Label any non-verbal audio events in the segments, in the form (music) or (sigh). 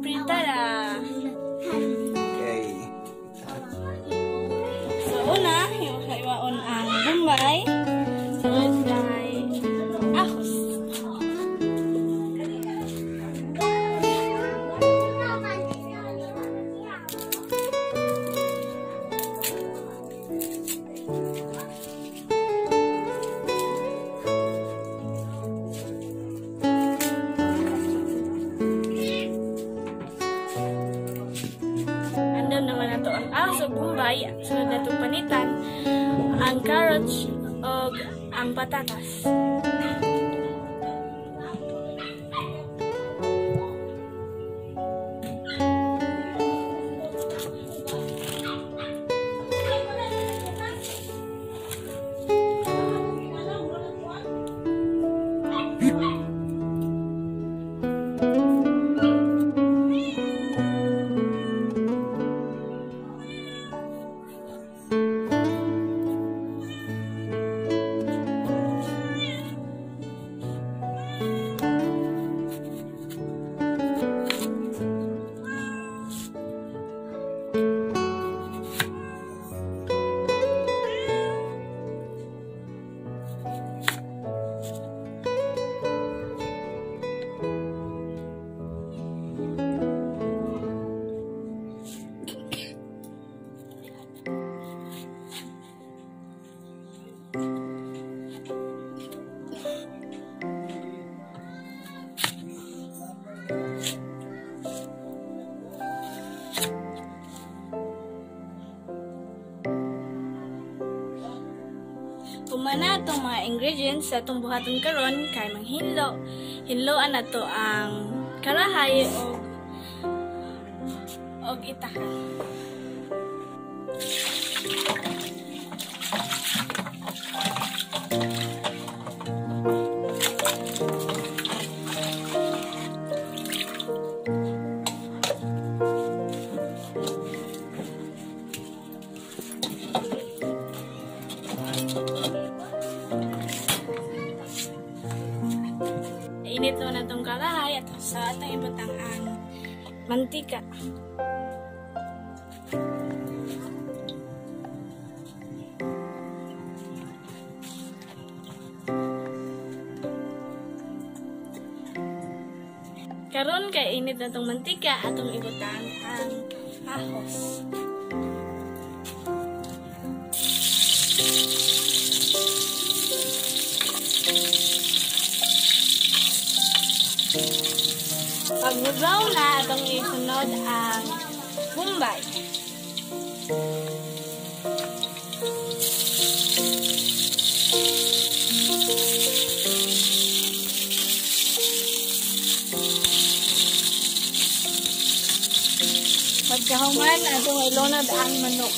pritara. Okay. So, una, kaiwaon ang Bombay. Aso Bombay. Sunod na itong panitan ang carrots o ang patatas. Kumana itong mga ingredients sa itong buhaton karon kay manghinlo. Hinloan na to ang karahay o og itahan. Init mo na itong karahay at sa atong ibutang ang mantika. Karon kay init na itong mantika atong ibutang ang ahos. Pag brown na, atong isunod ang Bombay. Pagkahuman, atong ilunod ang manok.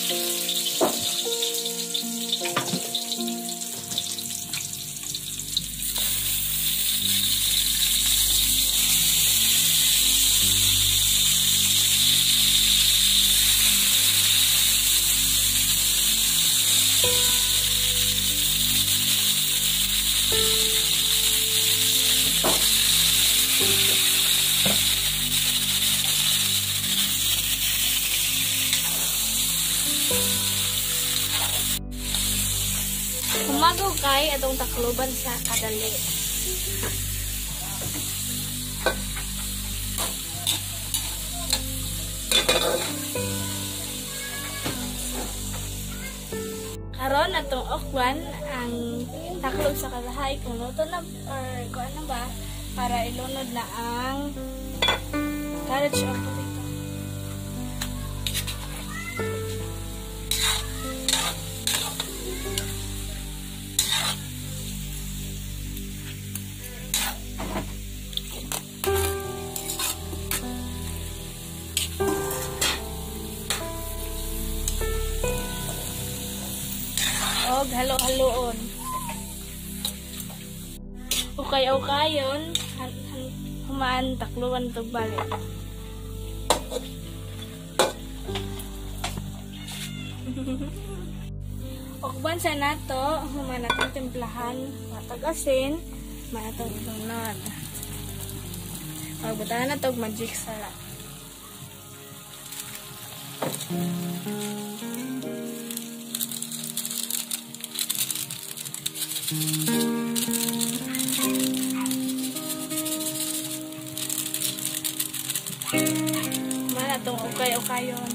Humagaw kay atong takloban sa kadali. Karon atong okwan ang taklob sa kalahay kung luto na or kung ano ba para ilunod na ang carrots or og halo-haloon. Ukay-ukayon, humaan takluan to balik. (laughs) Okban sa nato, human natong timplahan, matag asin, manatong itunod. Pagbutahan na to, magic sarap. Mana tong ukay-ukayon.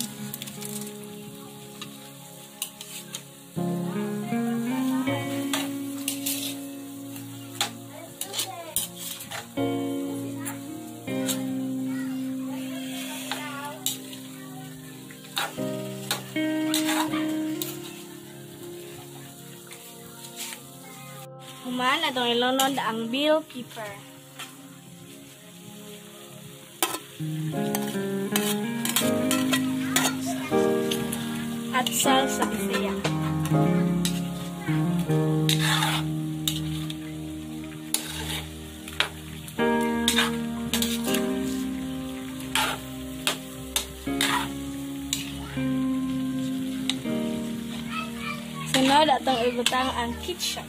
Human atong ilunod ang bill keeper. At salsa siya. Sunod atong ibutang ang ketchup.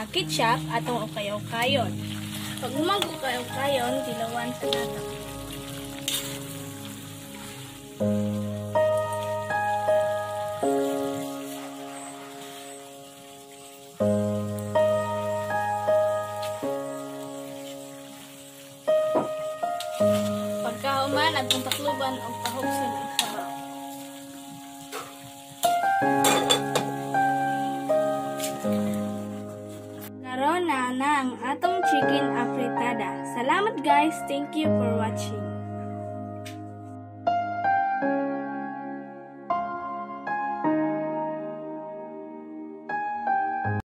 Lunod sa ketchup atong ukayaw-kayon. Pag umag ukayaw-kayon, dilawan sa nato. Pagkahuman, atong takluban o pahugson ang Karon na na ang atong chicken afritada. Salamat guys. Thank you for watching.